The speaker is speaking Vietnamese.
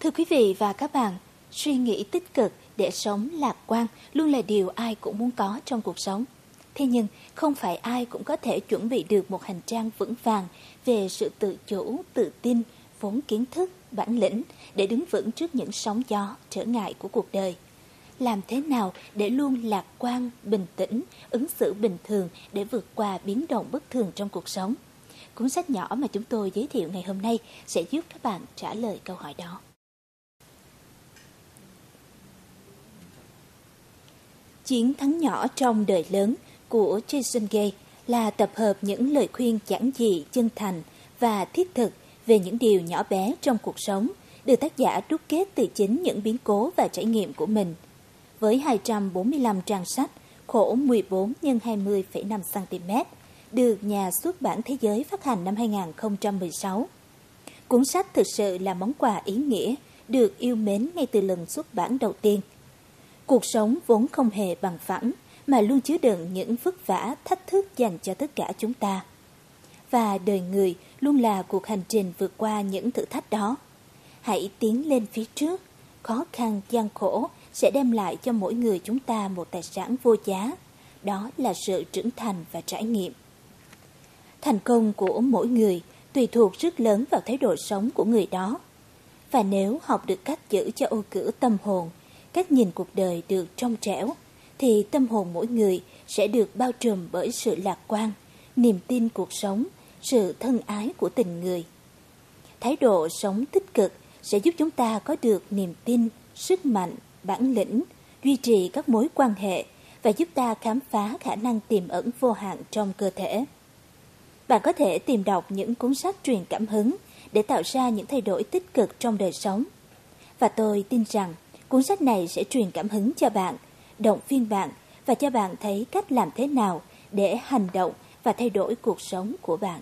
Thưa quý vị và các bạn, suy nghĩ tích cực để sống lạc quan luôn là điều ai cũng muốn có trong cuộc sống. Thế nhưng, không phải ai cũng có thể chuẩn bị được một hành trang vững vàng về sự tự chủ, tự tin, vốn kiến thức, bản lĩnh để đứng vững trước những sóng gió, trở ngại của cuộc đời. Làm thế nào để luôn lạc quan, bình tĩnh, ứng xử bình thường để vượt qua biến động bất thường trong cuộc sống? Cuốn sách nhỏ mà chúng tôi giới thiệu ngày hôm nay sẽ giúp các bạn trả lời câu hỏi đó. Chiến thắng nhỏ trong đời lớn của Jason Gay là tập hợp những lời khuyên giản dị, chân thành và thiết thực về những điều nhỏ bé trong cuộc sống, được tác giả rút kết từ chính những biến cố và trải nghiệm của mình. Với 245 trang sách, khổ 14 x 20,5 cm, được nhà xuất bản thế giới phát hành năm 2016. Cuốn sách thực sự là món quà ý nghĩa, được yêu mến ngay từ lần xuất bản đầu tiên. Cuộc sống vốn không hề bằng phẳng, mà luôn chứa đựng những vất vả, thách thức dành cho tất cả chúng ta. Và đời người luôn là cuộc hành trình vượt qua những thử thách đó. Hãy tiến lên phía trước, khó khăn, gian khổ sẽ đem lại cho mỗi người chúng ta một tài sản vô giá, đó là sự trưởng thành và trải nghiệm. Thành công của mỗi người tùy thuộc rất lớn vào thái độ sống của người đó. Và nếu học được cách giữ cho ô cửa tâm hồn, cách nhìn cuộc đời được trong trẻo, thì tâm hồn mỗi người sẽ được bao trùm bởi sự lạc quan, niềm tin cuộc sống, sự thân ái của tình người. Thái độ sống tích cực sẽ giúp chúng ta có được niềm tin, sức mạnh, bản lĩnh, duy trì các mối quan hệ và giúp ta khám phá khả năng tiềm ẩn vô hạn trong cơ thể. Bạn có thể tìm đọc những cuốn sách truyền cảm hứng để tạo ra những thay đổi tích cực trong đời sống. Và tôi tin rằng cuốn sách này sẽ truyền cảm hứng cho bạn, động viên bạn và cho bạn thấy cách làm thế nào để hành động và thay đổi cuộc sống của bạn.